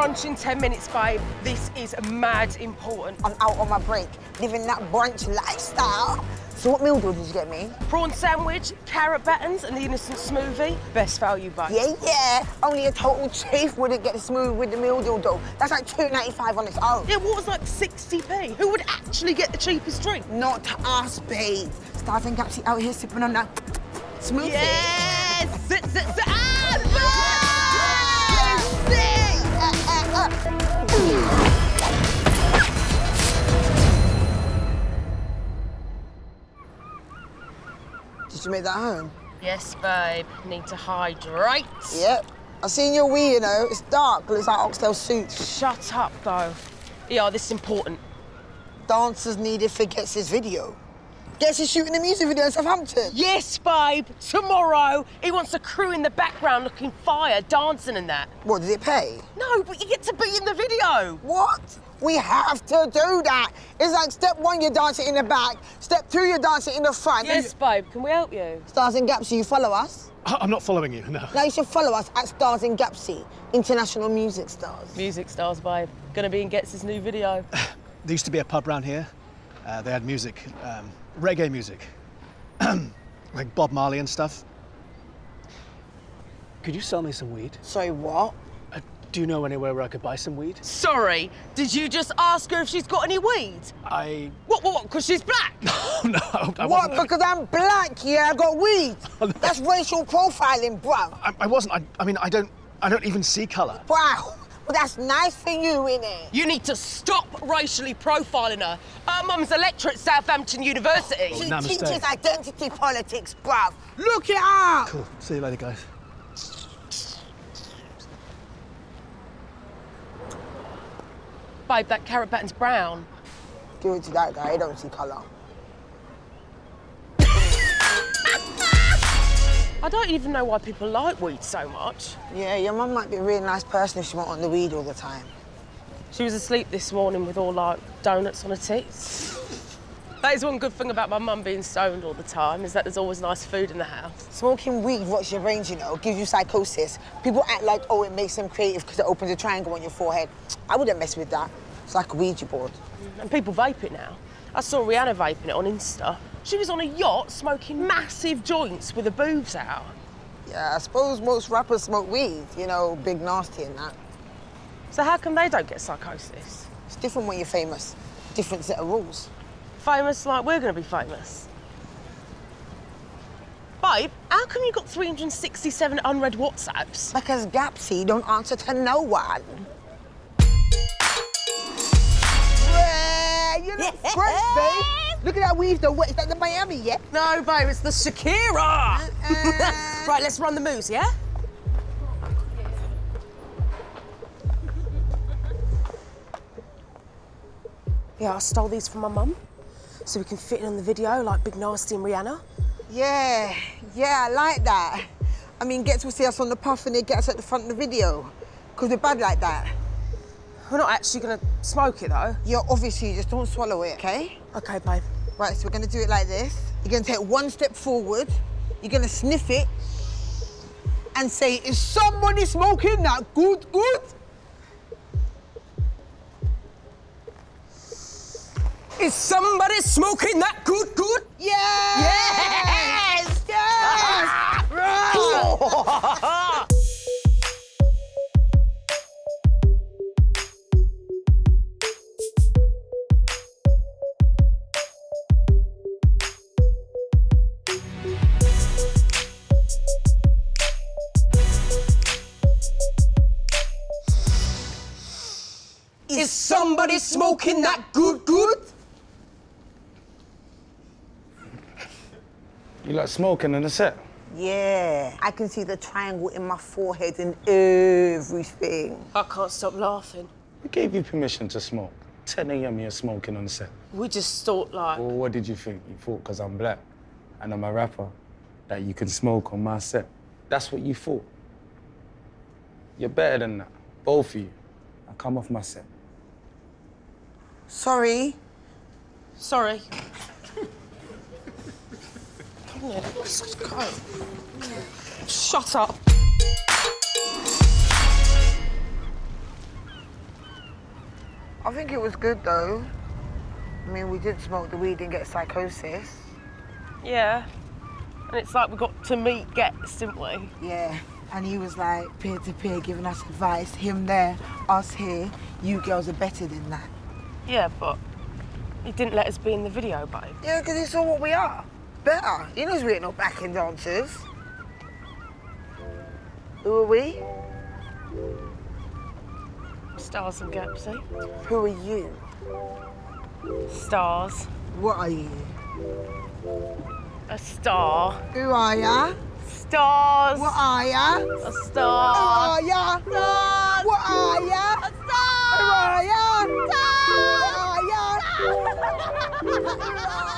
brunch in 10 minutes, babe. This is mad important. I'm out on my break, living that brunch lifestyle. So what meal deal did you get me? Prawn sandwich, carrot battens, and the innocent smoothie. Best value, babe. Yeah, yeah. Only a total chief wouldn't get smooth with the meal deal, though. That's like two ninety five on its own. Yeah, what was like 60p? Who would actually get the cheapest drink? Not us, babe. Stars and Gap C out here sipping on that smoothie. Yes! Did you make that home? Yes, babe. Need to hydrate. Yep. I seen your wee, you know. It's dark, looks like oxtail soup. Shut up, though. Yeah, this is important. Dancers needed for Ghetts' his video. Ghetts is shooting a music video in Southampton. Yes, babe. Tomorrow, he wants a crew in the background looking fire, dancing and that. What, did it pay? No, but you get to be in the video. What? We have to do that. It's like step one, you're dancing in the back. Step two, you're dancing in the front. Yes, babe. Can we help you? Stars and Gap C, you follow us? I- I'm not following you, no. Now you should follow us at Stars and Gap C, international music stars. Music stars, babe. Gonna be in Ghetts' new video. There used to be a pub round here. Uh, they had music, um, reggae music, like Bob Marley and stuff. Could you sell me some weed? Sorry, what? Uh, do you know anywhere where I could buy some weed? Sorry, did you just ask her if she's got any weed? I. What, what, what, because she's black? no, no, I What? wasn't. Because I'm black, yeah, I got weed. That's racial profiling, bro. I, I wasn't. I, I mean, I don't. I don't even see colour. Wow. Well, that's nice for you, innit? You need to stop racially profiling her. Her mum's a lecturer at Southampton University. Oh, she namaste. teaches identity politics, bruv. Look it up. Cool. See you later, guys. Babe, that carrot batten's brown. Give it to that guy, he don't see colour. I don't even know why people like weed so much. Yeah, your mum might be a really nice person if she went on the weed all the time. She was asleep this morning with all like donuts on her tits. That is one good thing about my mum being stoned all the time, is that there's always nice food in the house. Smoking weed rots your brains, you know, gives you psychosis. People act like, oh, it makes them creative because it opens a triangle on your forehead. I wouldn't mess with that. It's like a Ouija board. Mm, and people vape it now. I saw Rihanna vaping it on Insta. She was on a yacht smoking massive joints with her boobs out. Yeah, I suppose most rappers smoke weed, you know, Big Narstie and that. So how come they don't get psychosis? It's different when you're famous. Different set of rules. Famous like we're going to be famous. Babe, how come you got 367 unread WhatsApps? Because Gap C don't answer to no one. Yeah, you look fresh, babe. Look at that weave, though. What, is that the Miami, yeah? No, babe, it's the Shakira. Uh-uh. right, let's run the moves, yeah? Yeah, I stole these from my mum, so we can fit in on the video like Big Narstie and Rihanna. Yeah, yeah, I like that. I mean, get to see us on the puff and they get us at the front of the video. Because we're bad like that. We're not actually gonna smoke it though. Yeah, obviously, just don't swallow it, okay? Okay, babe. Right, so we're gonna do it like this. You're gonna take one step forward. You're gonna sniff it and say, is somebody smoking that good, good? Is somebody smoking that good, good? Yes! Somebody smoking that good, good? You like smoking in the set? Yeah, I can see the triangle in my forehead and everything. I can't stop laughing. Who gave you permission to smoke? 10 a.m. you're smoking on the set. We just thought like, Well, what did you think? You thought because I'm black and I'm a rapper that you can smoke on my set. That's what you thought. You're better than that. Both of you. I come off my set. Sorry. sorry. Come let's go. Shut up. I think it was good though. I mean, we didn't smoke the weed and get psychosis. Yeah. And it's like we got to meet Ghetts, didn't we? Yeah. And he was like peer to peer giving us advice. Him there, us here. You girls are better than that. Yeah, but he didn't let us be in the video, babe. Yeah, because he saw what we are. Better. He knows we ain't no backing dancers. Who are we? Stars and Gap C. Who are you? Stars. What are you? A star. Who are ya? Stars. What are ya? A Who star. are ya? Stars. What are ya? You're.